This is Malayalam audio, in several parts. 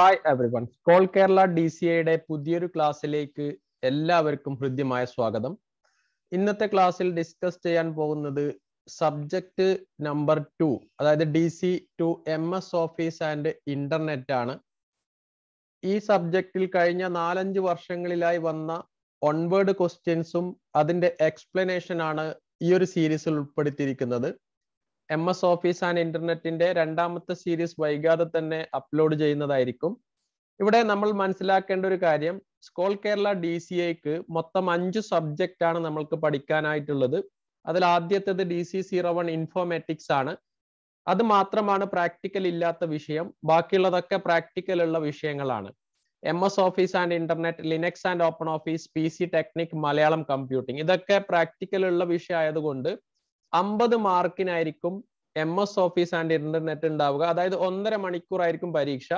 Hi everyone call Kerala D C എയുടെ പുതിയൊരു ക്ലാസ്സിലേക്ക് എല്ലാവർക്കും ഹൃദ്യമായ സ്വാഗതം. ഇന്നത്തെ ക്ലാസ്സിൽ ഡിസ്കസ് ചെയ്യാൻ പോകുന്നത് സബ്ജക്ട് നമ്പർ ടു അതായത് D C two M S office and internet ആണ്. ഈ സബ്ജക്റ്റിൽ കഴിഞ്ഞ നാലഞ്ച് വർഷങ്ങളിലായി വന്ന ഒൺവേർഡ് ക്വസ്റ്റ്യൻസും അതിന്റെ എക്സ്പ്ലനേഷൻ ആണ് ഈ ഒരു സീരീസിൽ ഉൾപ്പെടുത്തിയിരിക്കുന്നത്. എം എസ് ഓഫീസ് ആൻഡ് ഇന്റർനെറ്റിന്റെ രണ്ടാമത്തെ സീരീസ് വൈകാതെ തന്നെ അപ്ലോഡ് ചെയ്യുന്നതായിരിക്കും. ഇവിടെ നമ്മൾ മനസ്സിലാക്കേണ്ട ഒരു കാര്യം സ്കോൾ കേരള ഡി സി എക്ക് മൊത്തം അഞ്ച് സബ്ജക്റ്റ് ആണ് നമ്മൾക്ക് പഠിക്കാനായിട്ടുള്ളത്. അതിൽ ആദ്യത്തേത് D C zero one informatics ആണ്. അത് മാത്രമാണ് പ്രാക്ടിക്കൽ ഇല്ലാത്ത വിഷയം ബാക്കിയുള്ളതൊക്കെ പ്രാക്ടിക്കൽ ഉള്ള വിഷയങ്ങളാണ്. M S office and internet Linux and open office P C technique Malayalam computing ഇതൊക്കെ പ്രാക്ടിക്കൽ ഉള്ള വിഷയം ആയതുകൊണ്ട് അമ്പത് മാർക്കിനായിരിക്കും M S office and internet ഉണ്ടാവുക. അതായത് ഒന്നര മണിക്കൂർ ആയിരിക്കും പരീക്ഷ.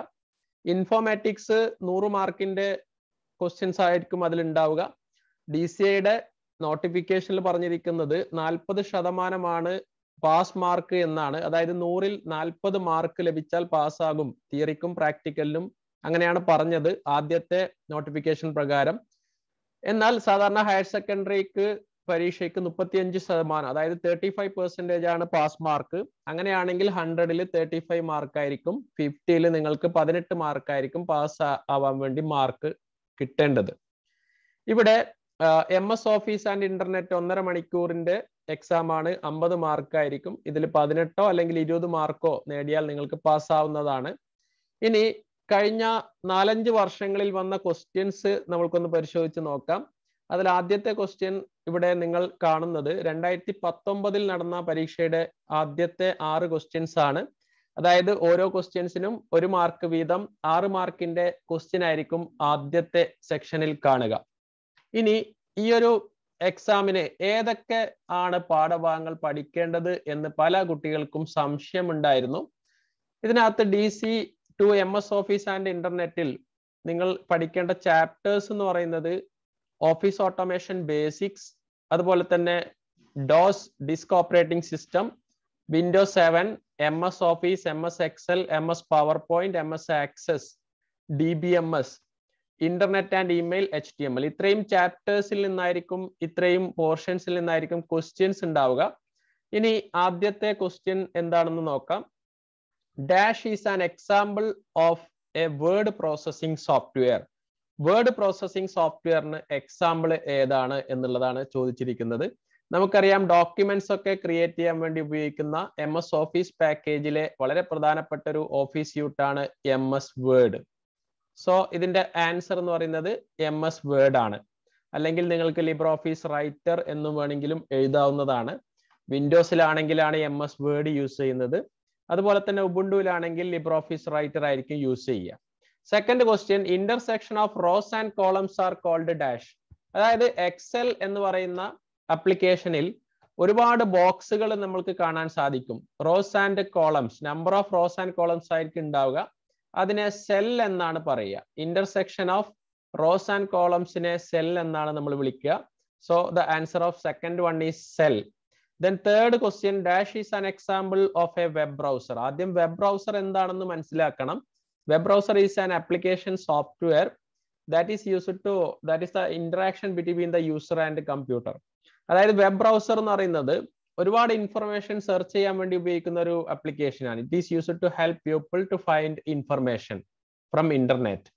ഇൻഫോമാറ്റിക്സ് നൂറ് മാർക്കിന്റെ ക്വസ്റ്റ്യൻസ് ആയിരിക്കും അതിൽ ഉണ്ടാവുക. ഡി സി ഐയുടെ നോട്ടിഫിക്കേഷനിൽ പറഞ്ഞിരിക്കുന്നത് നാൽപ്പത് ശതമാനമാണ് പാസ് മാർക്ക് എന്നാണ്. അതായത് നൂറിൽ നാൽപ്പത് മാർക്ക് ലഭിച്ചാൽ പാസ്സാകും തിയറിക്കും പ്രാക്ടിക്കലിനും അങ്ങനെയാണ് പറഞ്ഞത് ആദ്യത്തെ നോട്ടിഫിക്കേഷൻ പ്രകാരം. എന്നാൽ സാധാരണ ഹയർ സെക്കൻഡറിക്ക് പരീക്ഷയ്ക്ക് മുപ്പത്തിയഞ്ച് ശതമാനം അതായത് തേർട്ടി ഫൈവ് പെർസെന്റേജ് ആണ് പാസ് മാർക്ക് അങ്ങനെയാണെങ്കിൽ ഹൺഡ്രഡിൽ തേർട്ടി ഫൈവ് മാർക്ക് ആയിരിക്കും ഫിഫ്റ്റിയിൽ നിങ്ങൾക്ക് പതിനെട്ട് മാർക്ക് ആയിരിക്കും പാസ് ആവാൻ വേണ്ടി മാർക്ക് കിട്ടേണ്ടത്. ഇവിടെ M S office and internet ഒന്നര മണിക്കൂറിന്റെ എക്സാം ആണ് അമ്പത് മാർക്ക് ആയിരിക്കും. ഇതിൽ പതിനെട്ടോ അല്ലെങ്കിൽ ഇരുപത് മാർക്കോ നേടിയാൽ നിങ്ങൾക്ക് പാസ്സാവുന്നതാണ് ഇനി കഴിഞ്ഞ നാലഞ്ച് വർഷങ്ങളിൽ വന്ന ക്വസ്റ്റ്യൻസ് നമ്മൾക്കൊന്ന് പരിശോധിച്ച് നോക്കാം. അതിൽ ആദ്യത്തെ ക്വസ്റ്റ്യൻ ഇവിടെ നിങ്ങൾ കാണുന്നത് രണ്ടായിരത്തി പത്തൊമ്പതിൽ നടന്ന പരീക്ഷയുടെ ആദ്യത്തെ ആറ് ക്വസ്റ്റ്യൻസ് ആണ്. അതായത് ഓരോ ക്വസ്റ്റ്യൻസിനും ഒരു മാർക്ക് വീതം ആറ് മാർക്കിന്റെ ക്വസ്റ്റ്യൻ ആയിരിക്കും ആദ്യത്തെ സെക്ഷനിൽ കാണുക. ഇനി ഈ ഒരു എക്സാമിന് ഏതൊക്കെ ആണ് പാഠഭാഗങ്ങൾ പഠിക്കേണ്ടത് എന്ന് പല കുട്ടികൾക്കും സംശയമുണ്ടായിരുന്നു. ഇതിനകത്ത് D C two M S office and ഇന്റർനെറ്റിൽ നിങ്ങൾ പഠിക്കേണ്ട ചാപ്റ്റേഴ്സ് എന്ന് പറയുന്നത് ഓഫീസ് ഓട്ടോമേഷൻ ബേസിക്സ് അതുപോലെ തന്നെ DOS disk operating system Windows seven M S office M S Excel M S PowerPoint M S Access D B M S internet and email H T M L ഇത്രയും ചാപ്റ്റേഴ്സിൽ നിന്നായിരിക്കും ഇത്രയും പോർഷൻസിൽ നിന്നായിരിക്കും ക്വസ്റ്റ്യൻസ് ഉണ്ടാവുക. ഇനി ആദ്യത്തെ ക്വസ്റ്റ്യൻ എന്താണെന്ന് നോക്കാം. Dash is an example of a word processing software word processing സോഫ്റ്റ്വെയറിന് example ഏതാണ് എന്നുള്ളതാണ് ചോദിച്ചിരിക്കുന്നത്. നമുക്കറിയാം ഡോക്യുമെന്റ്സ് ഒക്കെ ക്രിയേറ്റ് ചെയ്യാൻ വേണ്ടി ഉപയോഗിക്കുന്ന എം എസ് ഓഫീസ് പാക്കേജിലെ വളരെ പ്രധാനപ്പെട്ട ഒരു ഓഫീസ് യൂട്ടാണ് എം എസ് വേർഡ് സോ ഇതിന്റെ ആൻസർ എന്ന് പറയുന്നത് എം എസ് വേർഡ് ആണ്. അല്ലെങ്കിൽ നിങ്ങൾക്ക് ലിബ്ര ഓഫീസ് റൈറ്റർ എന്നും വേണമെങ്കിലും എഴുതാവുന്നതാണ്. വിൻഡോസിലാണെങ്കിലാണ് എം എസ് വേർഡ് യൂസ് ചെയ്യുന്നത്. അതുപോലെ തന്നെ ഉബുണ്ടുവിലാണെങ്കിൽ ലിബ്ര ഓഫീസ് റൈറ്റർ ആയിരിക്കും യൂസ് ചെയ്യുക. Second question intersection of rows and columns are called dash അതായത് എക്സൽ എന്ന് പറയുന്ന അപ്ലിക്കേഷനിൽ ഒരുപാട് ബോക്സുകൾ നമ്മൾക്ക് കാണാൻ സാധിക്കും. Rows and columns number of rows and columns ആയിരിക്കും ഉണ്ടാവുക. അതിനെ സെൽ എന്നാണ് പറയുക. ഇന്റർസെക്ഷൻ ഓഫ് റോസ് ആൻഡ് കോളംസിനെ സെൽ എന്നാണ് നമ്മൾ വിളിക്കുക. So the answer of second one is cell then third question dash is an example of a web browser ആദ്യം വെബ് ബ്രൗസർ എന്താണെന്ന് മനസ്സിലാക്കണം. Web browser is an application software that is used to that is the interaction between the user and computer. അതായത് വെബ് ബ്രൗസർ എന്ന് പറയുന്നത് ഒരുപാട് ഇൻഫർമേഷൻ സെർച്ച് ചെയ്യാൻ വേണ്ടി ഉപയോഗിക്കുന്ന ഒരു അപ്ലിക്കേഷൻ ആണ്. It is used to help people to find information from internet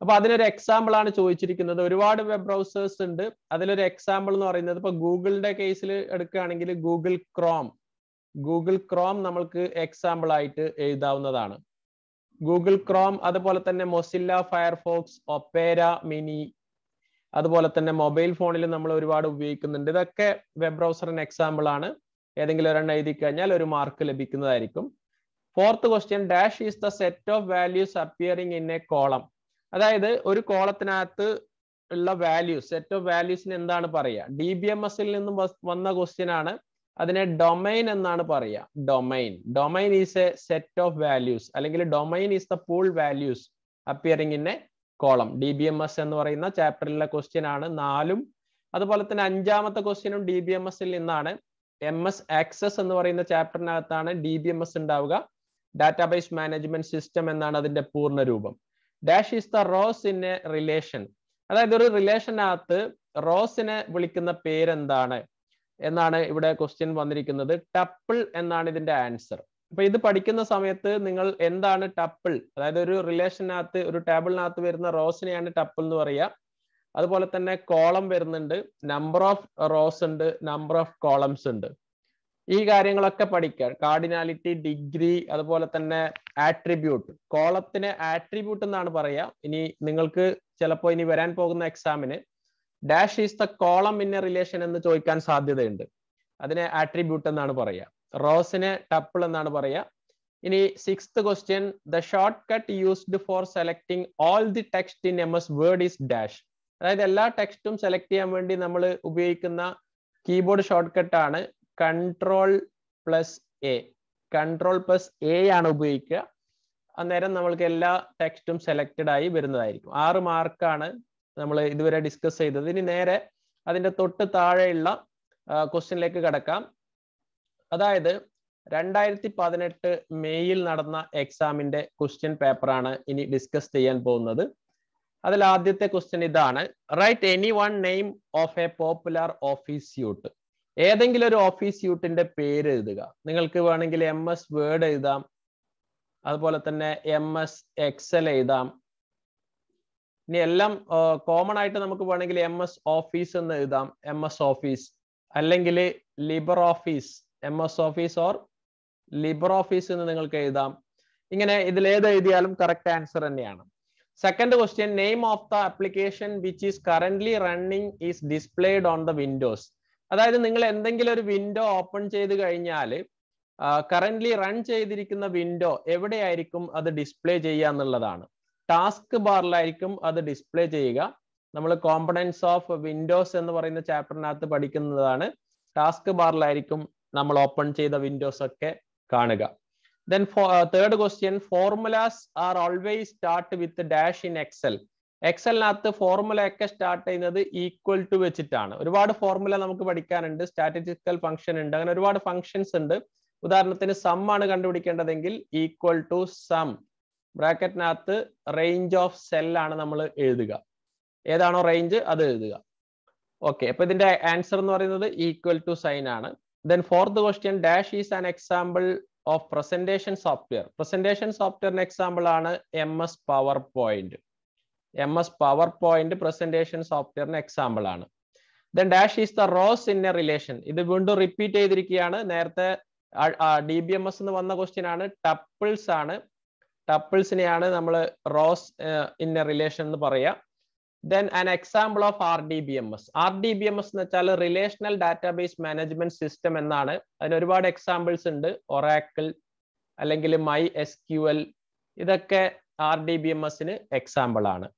അപ്പൊ അതിനൊരു എക്സാമ്പിൾ ആണ് ചോദിച്ചിരിക്കുന്നത്. ഒരുപാട് വെബ് ബ്രൗസേഴ്സ് ഉണ്ട്. അതിലൊരു എക്സാമ്പിൾ എന്ന് പറയുന്നത് ഇപ്പൊ ഗൂഗിളിന്റെ കേസിൽ എടുക്കുകയാണെങ്കിൽ ഗൂഗിൾ ക്രോം. ഗൂഗിൾ ക്രോം നമ്മൾക്ക് എക്സാമ്പിൾ ആയിട്ട് എഴുതാവുന്നതാണ്. ഗൂഗിൾ ക്രോം അതുപോലെ തന്നെ മൊസില്ല ഫയർഫോക്സ് ഒപ്പേര മിനി അതുപോലെ തന്നെ മൊബൈൽ ഫോണിൽ നമ്മൾ ഒരുപാട് ഉപയോഗിക്കുന്നുണ്ട്. ഇതൊക്കെ വെബ് ബ്രൗസറിന് എക്സാമ്പിൾ ആണ്. ഏതെങ്കിലും ഒരെണ്ണം എഴുതി കഴിഞ്ഞാൽ ഒരു മാർക്ക് ലഭിക്കുന്നതായിരിക്കും. Fourth question dash is the set of values appearing in a column അതായത് ഒരു കോളത്തിനകത്ത് ഉള്ള വാല്യൂസ് സെറ്റ് ഓഫ് വാല്യൂസിന് എന്താണ് പറയുക? ഡി ബി എം എസിൽ നിന്നും വന്ന ക്വസ്റ്റ്യൻ ആണ്. അതിനെ ഡൊമൈൻ എന്നാണ് പറയുക domain domain is a set of values അല്ലെങ്കിൽ domain is the pool values appearing in a column D B M S എന്ന് പറയുന്ന ചാപ്റ്ററിലെ ക്വസ്റ്റ്യൻ ആണ് നാലും. അതുപോലെ തന്നെ അഞ്ചാമത്തെ ക്വസ്റ്റ്യനും ഡി ബി എം എസിൽ നിന്നാണ് എം എസ് ആക്സസ് എന്ന് പറയുന്ന ചാപ്റ്ററിനകത്താണ് ഡി ബി എം എസ് ഉണ്ടാവുക. ഡാറ്റാബേസ് മാനേജ്മെന്റ് സിസ്റ്റം എന്നാണ് അതിന്റെ പൂർണ രൂപം. Dash is the rows in a relation അതായത് ഒരു റിലേഷനകത്ത് റോസിനെ വിളിക്കുന്ന പേരെന്താണ്? എന്നാണ് ഇവിടെ ക്വസ്റ്റ്യൻ വന്നിരിക്കുന്നത്. ടപ്പിൾ എന്നാണ് ഇതിന്റെ ആൻസർ അപ്പൊ ഇത് പഠിക്കുന്ന സമയത്ത് നിങ്ങൾ എന്താണ് ടപ്പിൾ അതായത് ഒരു റിലേഷനകത്ത് ഒരു ടേബിളിനകത്ത് വരുന്ന റോസിനെയാണ് ടപ്പിൾ എന്ന് പറയുക. അതുപോലെ തന്നെ കോളം വരുന്നുണ്ട്. നമ്പർ ഓഫ് റോസ് ഉണ്ട് നമ്പർ ഓഫ് കോളംസ് ഉണ്ട്. ഈ കാര്യങ്ങളൊക്കെ പഠിക്കുക. കാർഡിനാലിറ്റി ഡിഗ്രി അതുപോലെ തന്നെ ആട്രിബ്യൂട്ട് കോളത്തിന് ആട്രിബ്യൂട്ട് എന്നാണ് പറയുക. ഇനി നിങ്ങൾക്ക് ചിലപ്പോൾ ഇനി വരാൻ പോകുന്ന എക്സാമിന് dash is the column in a relation എന്ന് ചോദിക്കാൻ സാധ്യതയുണ്ട്. അതിനെ ആട്രിബ്യൂട്ട് എന്നാണ് പറയുക. റോസിന് ടപ്പിൾ എന്നാണ് പറയുക. ഇനി sixth question the shortcut used for selecting all the text in M S Word is dash അതായത് എല്ലാ ടെക്സ്റ്റും സെലക്ട് ചെയ്യാൻ വേണ്ടി നമ്മൾ ഉപയോഗിക്കുന്ന കീബോർഡ് ഷോർട്ട് കട്ട് ആണ് control plus A control plus A ആണ് ഉപയോഗിക്കുക. അന്നേരം നമ്മൾക്ക് എല്ലാ ടെക്സ്റ്റും സെലക്റ്റഡ് ആയി വരുന്നതായിരിക്കും. ആറ് മാർക്കാണ് നമ്മൾ ഇതുവരെ ഡിസ്കസ് ചെയ്തത്. ഇനി നേരെ അതിന്റെ തൊട്ട് താഴെയുള്ള ക്വസ്റ്റ്യനിലേക്ക് കടക്കാം. അതായത് രണ്ടായിരത്തി പതിനെട്ട് മെയ്യിൽ നടന്ന എക്സാമിന്റെ ക്വസ്റ്റ്യൻ പേപ്പറാണ് ഇനി ഡിസ്കസ് ചെയ്യാൻ പോകുന്നത്. അതിൽ ആദ്യത്തെ ക്വസ്റ്റ്യൻ ഇതാണ്. Write any one name of a popular office suite ഏതെങ്കിലും ഒരു ഓഫീസ് യൂട്ടിന്റെ പേര് എഴുതുക. നിങ്ങൾക്ക് വേണമെങ്കിൽ എം എസ് വേർഡ് എഴുതാം. അതുപോലെ തന്നെ എം എസ് എക്സൽ എഴുതാം. ഇനി എല്ലാം കോമൺ ആയിട്ട് നമുക്ക് വേണമെങ്കിൽ എം എസ് ഓഫീസ് എന്ന് എഴുതാം. എം എസ് ഓഫീസ് അല്ലെങ്കിൽ Libre office M S office or Libre office എന്ന് നിങ്ങൾക്ക് എഴുതാം. ഇങ്ങനെ ഇതിൽ ഏത് എഴുതിയാലും കറക്റ്റ് ആൻസർ തന്നെയാണ്. Second question name of the application which is current running is displayed on the windows അതായത് നിങ്ങൾ എന്തെങ്കിലും ഒരു വിൻഡോ ഓപ്പൺ ചെയ്ത് കഴിഞ്ഞാൽ കറന്റ് റൺ ചെയ്തിരിക്കുന്ന വിൻഡോ എവിടെയായിരിക്കും അത് ഡിസ്പ്ലേ ചെയ്യുക എന്നുള്ളതാണ്. ടാസ്ക് ബാറിലായിരിക്കും അത് ഡിസ്പ്ലേ ചെയ്യുക. നമ്മൾ കോമ്പണൻസ് ഓഫ് വിൻഡോസ് എന്ന് പറയുന്ന ചാപ്റ്ററിനകത്ത് പഠിക്കുന്നതാണ്. ടാസ്ക് ബാറിലായിരിക്കും നമ്മൾ ഓപ്പൺ ചെയ്ത വിൻഡോസ് ഒക്കെ കാണുക. Then third question formulas are always start with dash in Excel എക്സലിനകത്ത് formula ഒക്കെ സ്റ്റാർട്ട് ചെയ്യുന്നത് ഈക്വൽ ടു വെച്ചിട്ടാണ്. ഒരുപാട് ഫോർമുല നമുക്ക് പഠിക്കാനുണ്ട്. സ്റ്റാറ്റിസ്റ്റിക്കൽ ഫംഗ്ഷൻ ഉണ്ട്. അങ്ങനെ ഒരുപാട് ഫംഗ്ഷൻസ് ഉണ്ട്. ഉദാഹരണത്തിന് സം ആണ് കണ്ടുപിടിക്കേണ്ടതെങ്കിൽ ഈക്വൽ ടു സം ബ്രാക്കറ്റിനകത്ത് റേഞ്ച് ഓഫ് സെല്ലാണ് നമ്മൾ എഴുതുക. ഏതാണോ റേഞ്ച് അത് എഴുതുക. ഓക്കെ അപ്പൊ ഇതിന്റെ ആൻസർ എന്ന് പറയുന്നത് ഈക്വൽ ടു സൈൻ ആണ്. Then fourth question dash is an example of presentation software presentation സോഫ്റ്റ്വെയറിന് example ആണ് M S power point M S power point presentation സോഫ്റ്റ്വെയറിന് example ആണ്. Then dash is the rows in a relation ഇത് വീണ്ടും റിപ്പീറ്റ് ചെയ്തിരിക്കുകയാണ്. നേരത്തെ ഡി ബി എം എസ് എന്ന് വന്ന ക്വസ്റ്റ്യൻ ആണ്. ടപ്പിൾസ് ആണ്. ടപ്പിൾസിനെയാണ് നമ്മൾ റോസ് ഇൻ എ റിലേഷൻ എന്ന് പറയുക then an example of R D B M S R D B M S എന്ന് വെച്ചാൽ റിലേഷണൽ ഡാറ്റാബേസ് മാനേജ്മെന്റ് സിസ്റ്റം എന്നാണ്. അതിന് ഒരുപാട് എക്സാമ്പിൾസ് ഉണ്ട്. ഒറാക്കിൾ അല്ലെങ്കിൽ മൈ എസ് ക്യു എൽ ഇതൊക്കെ ആർ ഡി ബി എം എസിന് എക്സാമ്പിൾ ആണ്.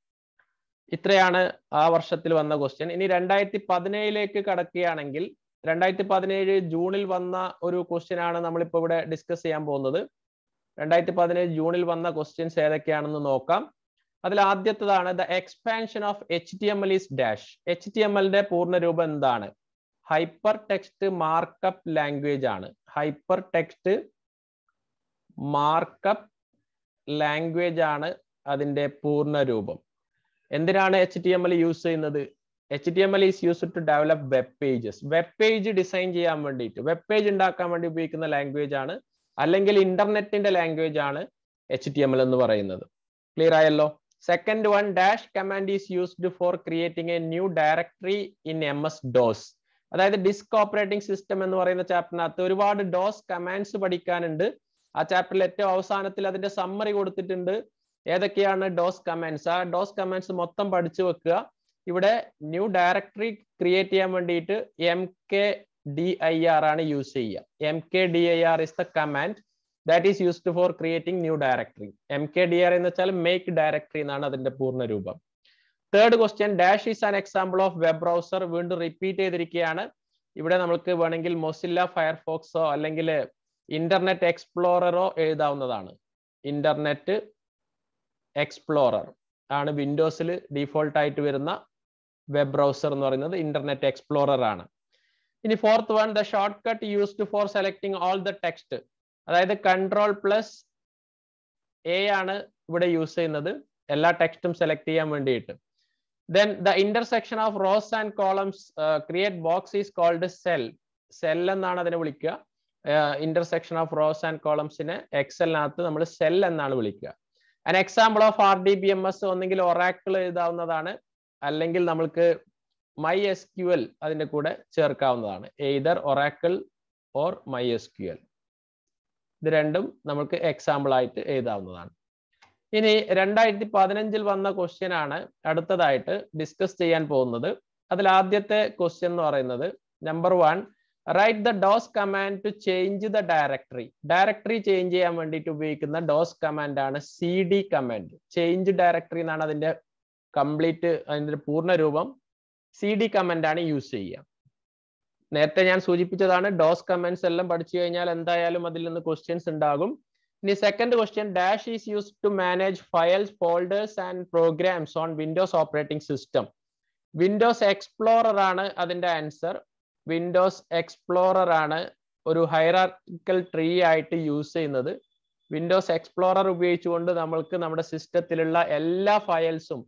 ഇത്രയാണ് ആ വർഷത്തിൽ വന്ന ക്വസ്റ്റ്യൻ ഇനി രണ്ടായിരത്തി പതിനേഴിലേക്ക് കടക്കുകയാണെങ്കിൽ രണ്ടായിരത്തി പതിനേഴ് ജൂണിൽ വന്ന ഒരു ക്വസ്റ്റ്യൻ ആണ് നമ്മളിപ്പോൾ ഇവിടെ ഡിസ്കസ് ചെയ്യാൻ പോകുന്നത്. രണ്ടായിരത്തി പതിനേഴ് ജൂണിൽ വന്ന ക്വസ്റ്റ്യൻസ് ഏതൊക്കെയാണെന്ന് നോക്കാം. അതിൽ ആദ്യത്തതാണ് the expansion of H T M L is dash H T M എല്ലിന്റെ പൂർണരൂപം എന്താണ്? ഹൈപ്പർ ടെക്സ്റ്റ് മാർക്കപ്പ് ലാംഗ്വേജ് ആണ്. ഹൈപ്പർ ടെക്സ്റ്റ് മാർക്കപ്പ് ലാംഗ്വേജ് ആണ് അതിന്റെ പൂർണരൂപം. എന്തിനാണ് H T M L use ചെയ്യുന്നത്? H T M L is use to develop web pages web page design ചെയ്യാൻ വേണ്ടിയിട്ട്. വെബ് പേജ് ഉണ്ടാക്കാൻ വേണ്ടി ഉപയോഗിക്കുന്ന ലാംഗ്വേജ് ആണ് അല്ലെങ്കിൽ ഇന്റർനെറ്റിന്റെ ലാംഗ്വേജ് ആണ് എച്ച് ടി എം എൽ എന്ന് പറയുന്നത്. ക്ലിയർ ആയല്ലോ? Second one dash command is used for creating a new directory in M S DOS അതായത് ഡിസ്ക് ഓപ്പറേറ്റിംഗ് സിസ്റ്റം എന്ന് പറയുന്ന ചാപ്റ്ററിനകത്ത് ഒരുപാട് ഡോസ് കമാൻഡ്സ് പഠിക്കാനുണ്ട്. ആ ചാപ്റ്ററിൽ ഏറ്റവും അവസാനത്തിൽ അതിന്റെ സമ്മറി കൊടുത്തിട്ടുണ്ട്. ഏതൊക്കെയാണ് ഡോസ് കമാൻഡ്സ് ആ ഡോസ് കമാൻഡ്സ് മൊത്തം പഠിച്ചു വെക്കുക. ഇവിടെ ന്യൂ ഡയറക്ടറി ക്രിയേറ്റ് ചെയ്യാൻ വേണ്ടിയിട്ട് M K D I R ആണ് യൂസ് ചെയ്യുക. M K D I R is the command that is used for creating new directory M K D R എന്ന് വെച്ചാൽ മേക്ക് ഡയറക്ടറി എന്നാണ് അതിന്റെ പൂർണ രൂപം. Third question dash is an example of web browser വീണ്ടും റിപ്പീറ്റ് ചെയ്തിരിക്കുകയാണ്. ഇവിടെ നമുക്ക് വേണമെങ്കിൽ മൊസില്ല ഫയർഫോക്സോ അല്ലെങ്കിൽ ഇന്റർനെറ്റ് എക്സ്പ്ലോററോ എഴുതാവുന്നതാണ്. ഇന്റർനെറ്റ് എക്സ്പ്ലോറർ ആണ് വിൻഡോസിൽ ഡീഫോൾട്ട് ആയിട്ട് വരുന്ന വെബ് ബ്രൗസർ എന്ന് പറയുന്നത് ഇന്റർനെറ്റ് എക്സ്പ്ലോറർ ആണ്. ഇനി fourth one the short cut used for selecting all the text അതായത് കൺട്രോൾ പ്ലസ് എ ആണ് ഇവിടെ യൂസ് ചെയ്യുന്നത്. എല്ലാ ടെക്സ്റ്റും സെലക്ട് ചെയ്യാൻ വേണ്ടിയിട്ട്. Then the intersection of rows and columns create box is called cell cell എന്നാണ് അതിനെ വിളിക്കുക. ഇന്റർസെക്ഷൻ ഓഫ് റോസ് ആൻഡ് കോളംസിനെ എക്സലിനകത്ത് നമ്മൾ സെൽ എന്നാണ് വിളിക്കുക. An example of R D B M S ഒന്നെങ്കിൽ ഒറാക്കിൾ എഴുതാവുന്നതാണ്. അല്ലെങ്കിൽ നമ്മൾക്ക് മൈ എസ് ക്യു എൽ അതിന്റെ കൂടെ ചേർക്കാവുന്നതാണ്. Either Oracle or My S Q L ഇത് രണ്ടും നമുക്ക് എക്സാമ്പിൾ ആയിട്ട് എഴുതാവുന്നതാണ്. ഇനി രണ്ടായിരത്തി പതിനഞ്ചിൽ വന്ന ക്വസ്റ്റ്യൻ ആണ് അടുത്തതായിട്ട് ഡിസ്കസ് ചെയ്യാൻ പോകുന്നത്. അതിൽ ആദ്യത്തെ ക്വസ്റ്റ്യൻ എന്ന് പറയുന്നത് number one write the DOS command to change the directory directory change ചെയ്യാൻ വേണ്ടിയിട്ട് ഉപയോഗിക്കുന്ന ഡോസ് കമാൻഡ് ആണ് C D command change directory എന്നാണ് അതിന്റെ കംപ്ലീറ്റ് അതിന്റെ പൂർണ രൂപം. സി ഡി കമന്റ് ആണ് യൂസ് ചെയ്യുക. നേരത്തെ ഞാൻ സൂചിപ്പിച്ചതാണ് ഡോസ് കമന്റ്സ് എല്ലാം പഠിച്ചു കഴിഞ്ഞാൽ എന്തായാലും അതിൽ നിന്ന് ക്വസ്റ്റ്യൻസ് ഉണ്ടാകും. ഇനി second question dash is use to manage files folders and programs on Windows operating system Windows Explorer ആണ് അതിന്റെ ആൻസർ വിൻഡോസ് എക്സ്പ്ലോറർ ആണ് ഒരു ഹൈറാർക്കിക്കൽ ട്രീ ആയിട്ട് യൂസ് ചെയ്യുന്നത്. വിൻഡോസ് എക്സ്പ്ലോറർ ഉപയോഗിച്ചുകൊണ്ട് നമ്മൾക്ക് നമ്മുടെ സിസ്റ്റത്തിലുള്ള എല്ലാ ഫയൽസും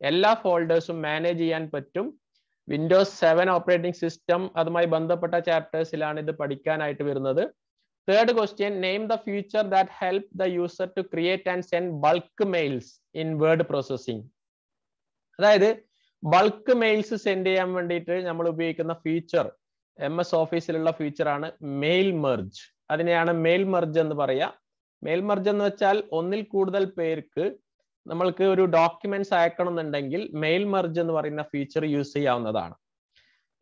എല്ലാ ഫോൾഡേഴ്സും മാനേജ് ചെയ്യാൻ പറ്റും. വിൻഡോസ് സെവൻ ഓപ്പറേറ്റിംഗ് സിസ്റ്റം അതുമായി ബന്ധപ്പെട്ട ചാപ്റ്റേഴ്സിലാണ് ഇത് പഠിക്കാനായിട്ട് വരുന്നത്. Third question name the future that help the user to create and send bulk mails in word processing അതായത് ബൾക്ക് മെയിൽസ് സെൻഡ് ചെയ്യാൻ വേണ്ടിയിട്ട് നമ്മൾ ഉപയോഗിക്കുന്ന ഫീച്ചർ എം എസ് ഓഫീസിലുള്ള ആണ് മെയിൽ മെർജ് അതിനെയാണ് മെയിൽ മെർജ് എന്ന് പറയുക മെയിൽ മെർജ് എന്ന് വെച്ചാൽ ഒന്നിൽ കൂടുതൽ പേർക്ക് നമ്മൾക്ക് ഒരു ഡോക്യുമെന്റ്സ് അയക്കണം എന്നുണ്ടെങ്കിൽ മെയിൽ മെർജ് എന്ന് പറയുന്ന ഫീച്ചർ യൂസ് ചെയ്യാവുന്നതാണ്.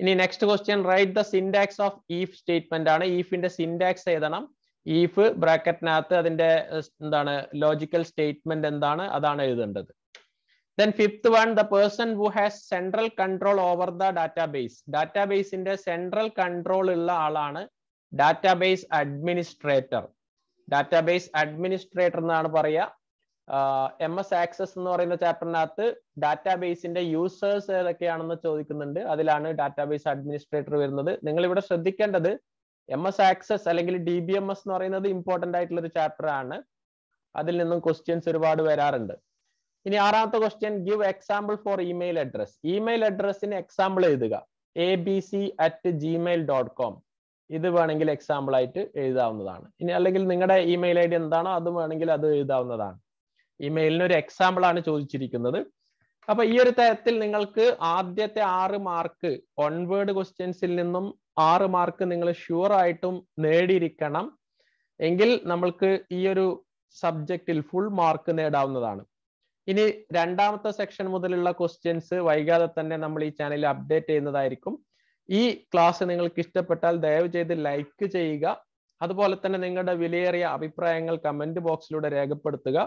ഇനി next question write the syntax of if statement ആണ്. ഈഫിന്റെ സിൻഡാക്സ് എഴുതണം. ഈഫ് ബ്രാക്കറ്റിനകത്ത് അതിന്റെ എന്താണ് ലോജിക്കൽ സ്റ്റേറ്റ്മെന്റ് എന്താണ് അതാണ് എഴുതേണ്ടത്. Then fifth one the person who has central control over the database ഡാറ്റാബേസിന്റെ central control ഉള്ള ആളാണ് ഡാറ്റാബേസ് അഡ്മിനിസ്ട്രേറ്റർ ഡാറ്റാബേസ് അഡ്മിനിസ്ട്രേറ്റർ എന്നാണ് പറയുക. എം എസ് ആക്സസ് എന്ന് പറയുന്ന ചാപ്റ്ററിനകത്ത് ഡാറ്റാബേസിന്റെ യൂസേഴ്സ് ഏതൊക്കെയാണെന്ന് ചോദിക്കുന്നുണ്ട്. അതിലാണ് ഡാറ്റാബേസ് അഡ്മിനിസ്ട്രേറ്റർ വരുന്നത്. നിങ്ങൾ ഇവിടെ ശ്രദ്ധിക്കേണ്ടത് എം എസ് ആക്സസ് അല്ലെങ്കിൽ ഡി ബി എം എസ് എന്ന് പറയുന്നത് ഇമ്പോർട്ടന്റ് ആയിട്ടുള്ള ഒരു ചാപ്റ്റർ ആണ് അതിൽ നിന്നും ക്വസ്റ്റ്യൻസ് ഒരുപാട് വരാറുണ്ട്. ഇനി ആറാമത്തെ question give example for email address email അഡ്രസ്സിന് example എഴുതുക. A B C at Gmail dot com ഇത് വേണമെങ്കിൽ എക്സാമ്പിൾ ആയിട്ട് എഴുതാവുന്നതാണ്. ഇനി അല്ലെങ്കിൽ നിങ്ങളുടെ ഇമെയിൽ ഐ ഡി എന്താണോ അത് വേണമെങ്കിൽ അത് എഴുതാവുന്നതാണ്. ഇമെയിലിന് ഒരു എക്സാമ്പിൾ ആണ് ചോദിച്ചിരിക്കുന്നത്. അപ്പൊ ഈ ഒരു തരത്തിൽ നിങ്ങൾക്ക് ആദ്യത്തെ ആറ് മാർക്ക് ഒൺവേർഡ് ക്വസ്റ്റ്യൻസിൽ നിന്നും ആറ് മാർക്ക് നിങ്ങൾ ഷുവർ ആയിട്ടും നേടിയിരിക്കണം. എങ്കിൽ നമ്മൾക്ക് ഈ ഒരു സബ്ജക്റ്റിൽ ഫുൾ മാർക്ക് നേടാവുന്നതാണ്. ഇനി രണ്ടാമത്തെ സെക്ഷൻ മുതലുള്ള ക്വസ്റ്റ്യൻസ് വൈകാതെ തന്നെ നമ്മൾ ഈ ചാനലിൽ അപ്ഡേറ്റ് ചെയ്യുന്നതായിരിക്കും. ഈ ക്ലാസ് നിങ്ങൾക്ക് ഇഷ്ടപ്പെട്ടാൽ ദയവ് ചെയ്ത് ലൈക്ക് ചെയ്യുക. അതുപോലെ തന്നെ നിങ്ങളുടെ വിലയേറിയ അഭിപ്രായങ്ങൾ കമന്റ് ബോക്സിലൂടെ രേഖപ്പെടുത്തുക.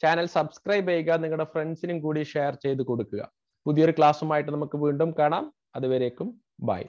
ചാനൽ സബ്സ്ക്രൈബ് ചെയ്യുക നിങ്ങളുടെ ഫ്രണ്ട്സിനും കൂടി ഷെയർ ചെയ്ത് കൊടുക്കുക. പുതിയൊരു ക്ലാസ്സുമായിട്ട് നമുക്ക് വീണ്ടും കാണാം. അതുവരേക്കും ബൈ